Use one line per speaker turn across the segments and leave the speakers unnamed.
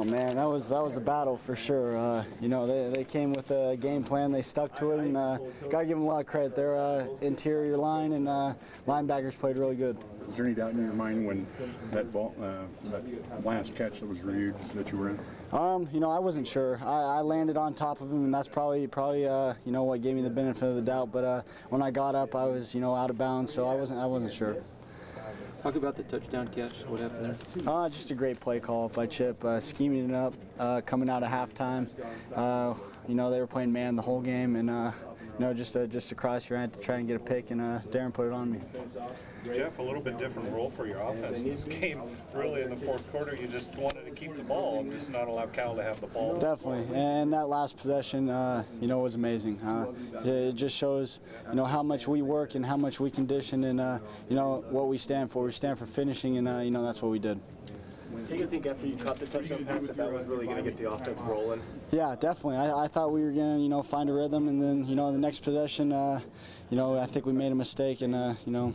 Oh man, that was that was a battle for sure. Uh, you know, they, they came with a game plan, they stuck to it, and uh, gotta give them a lot of credit. Their uh, interior line and uh, linebackers played really good.
Was there any doubt in your mind when that ball, uh, that last catch that was reviewed that you were in?
Um, you know, I wasn't sure. I, I landed on top of him, and that's probably probably uh, you know what gave me the benefit of the doubt. But uh, when I got up, I was you know out of bounds, so I wasn't I wasn't sure.
Talk about the touchdown catch. What happened there?
Uh, just a great play call by Chip, uh, scheming it up, uh, coming out of halftime. Uh, you know, they were playing man the whole game, and uh, you know, just uh, just across your hand to try and get a pick, and uh, Darron put it on me.
Jeff, a little bit different role for your offense in this game. Really, in the fourth quarter, you just wanted to keep the ball and just not allow Cal to have the ball.
Definitely, and that last possession, uh, you know, was amazing. Uh, it just shows, you know, how much we work and how much we condition, and uh, you know what we stand for. We stand for finishing, and uh, you know that's what we did.
Do you think after you caught the touchdown pass that that was really going to get the offense rolling?
Yeah, definitely. I, I thought we were going to, you know, find a rhythm, and then, you know, the next possession, uh, you know, I think we made a mistake, and, uh, you know,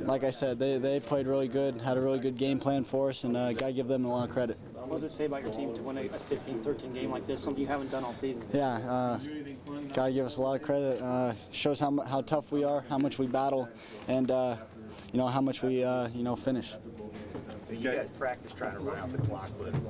like I said, they, they played really good, had a really good game plan for us, and uh, got to give them a lot of credit.
What does it say about your team to win a 15-13 game like this, something you haven't done all season?
Yeah, uh, got to give us a lot of credit. Uh, shows how, how tough we are, how much we battle, and, uh, you know, how much we, uh, you know, finish.
You guys practice trying to run out the clock, but if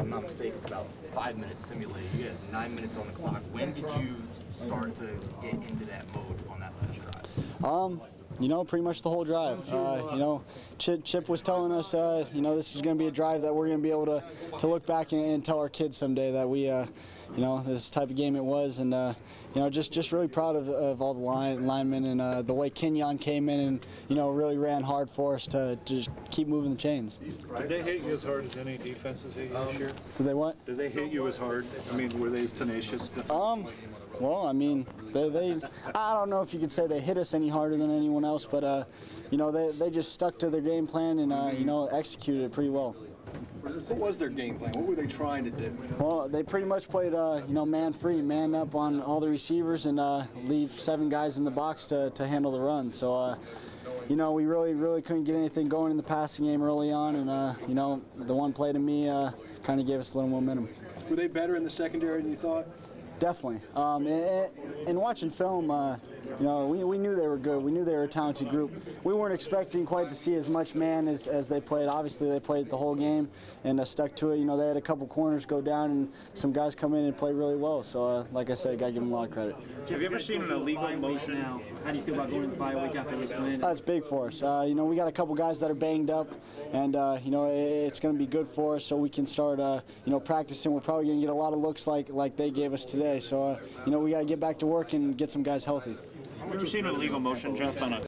I'm not mistaken, it's about five minutes simulated. You guys nine minutes on the clock. When did you start to get into that mode on that last drive?
Um, you know, pretty much the whole drive. Uh, you know, Chip, Chip was telling us, uh, you know, this was going to be a drive that we're going to be able to, to look back and, and tell our kids someday that we, uh, you know, this type of game it was, and uh, you know, just just really proud of, of all the line, linemen and uh, the way Kenyon came in and you know really ran hard for us to just keep moving the chains.
Did they hit you as hard as any defenses hit you this year?
Did they what?
Did they hit you as hard? I mean, were they as tenacious?
Um, well, I mean, they, they, I don't know if you could say they hit us any harder than anyone else, but, uh, you know, they, they just stuck to their game plan and, uh, you know, executed it pretty well.
What was their game plan? What were they trying to do?
Well, they pretty much played, uh, you know, man free, man up on all the receivers and uh, leave seven guys in the box to, to handle the run. So, uh, you know, we really, really couldn't get anything going in the passing game early on, and, uh, you know, the one play to me uh, kind of gave us a little momentum.
Were they better in the secondary than you thought?
Definitely. Um, in, in watching film, uh, you know, we, we knew they were good. We knew they were a talented group. We weren't expecting quite to see as much man as, as they played. Obviously, they played the whole game and uh, stuck to it. You know, they had a couple corners go down and some guys come in and play really well. So, uh, like I said, got to give them a lot of credit.
Have you ever seen an illegal motion? Now, how do you feel about going to the bye week after this win?
That's big for us. Uh, you know, we got a couple guys that are banged up, and uh, you know it, it's going to be good for us, so we can start, uh, you know, practicing. We're probably going to get a lot of looks like like they gave us today. So, uh, you know, we got to get back to work and get some guys healthy.
Have you seen a legal motion, Jeff, on a